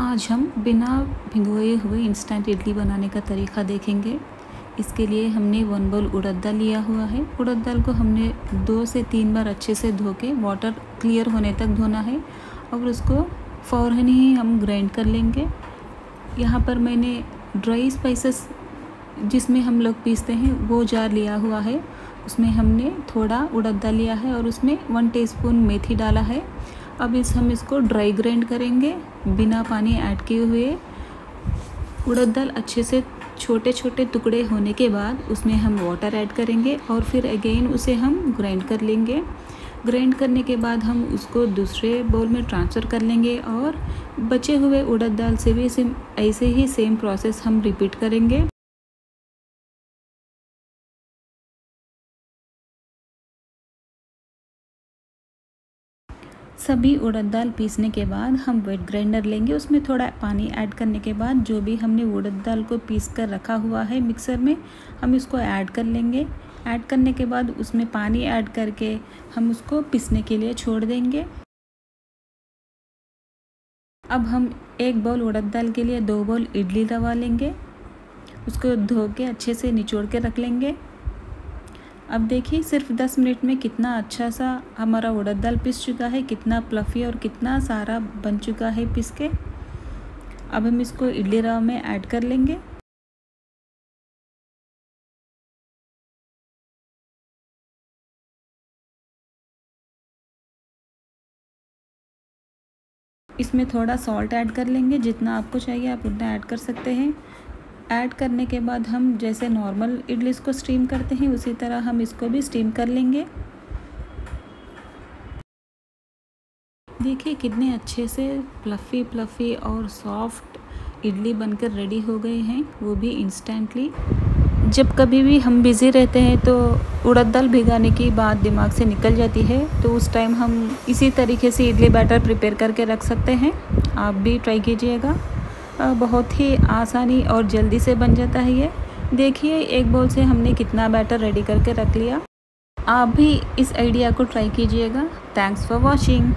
आज हम बिना भिगोए हुए इंस्टेंट इडली बनाने का तरीका देखेंगे। इसके लिए हमने वन बोल उड़द दाल लिया हुआ है। उड़द दाल को हमने दो से तीन बार अच्छे से धो के वाटर क्लियर होने तक धोना है और उसको फ़ौरन ही हम ग्राइंड कर लेंगे। यहाँ पर मैंने ड्राई स्पाइसेस जिसमें हम लोग पीसते हैं, वो जार लिया हुआ है। उसमें हमने थोड़ा उड़द दाल लिया है और उसमें वन टीस्पून मेथी डाला है। अब इस हम इसको ड्राई ग्राइंड करेंगे, बिना पानी ऐड किए हुए। उड़द दाल अच्छे से छोटे छोटे टुकड़े होने के बाद उसमें हम वाटर ऐड करेंगे और फिर अगेन उसे हम ग्राइंड कर लेंगे। ग्राइंड करने के बाद हम उसको दूसरे बोल में ट्रांसफ़र कर लेंगे और बचे हुए उड़द दाल से भी ऐसे ही सेम प्रोसेस हम रिपीट करेंगे। सभी उड़द दाल पीसने के बाद हम वेट ग्राइंडर लेंगे। उसमें थोड़ा पानी ऐड करने के बाद जो भी हमने उड़द दाल को पीस कर रखा हुआ है मिक्सर में, हम इसको ऐड कर लेंगे। ऐड करने के बाद उसमें पानी ऐड करके हम उसको पीसने के लिए छोड़ देंगे। अब हम एक बाउल उड़द दाल के लिए दो बाउल इडली रवा लेंगे। उसको धो के अच्छे से निचोड़ के रख लेंगे। अब देखिए, सिर्फ़ 10 मिनट में कितना अच्छा सा हमारा उड़द दाल पिस चुका है, कितना प्लफ़ी और कितना सारा बन चुका है पिस के। अब हम इसको इडली रवा में ऐड कर लेंगे। इसमें थोड़ा सॉल्ट ऐड कर लेंगे, जितना आपको चाहिए आप उतना ऐड कर सकते हैं। ऐड करने के बाद हम जैसे नॉर्मल इडली को स्टीम करते हैं, उसी तरह हम इसको भी स्टीम कर लेंगे। देखिए कितने अच्छे से प्लफ़ी प्लफ़ी और सॉफ्ट इडली बनकर रेडी हो गए हैं, वो भी इंस्टेंटली जब कभी भी हम बिज़ी रहते हैं तो उड़द दाल भिगाने की बात दिमाग से निकल जाती है तो उस टाइम हम इसी तरीके से इडली बैटर प्रिपेयर करके रख सकते हैं। आप भी ट्राई कीजिएगा। बहुत ही आसानी और जल्दी से बन जाता है ये। देखिए, एक बोल से हमने कितना बैटर रेडी करके रख लिया। आप भी इस आइडिया को ट्राई कीजिएगा। Thanks for watching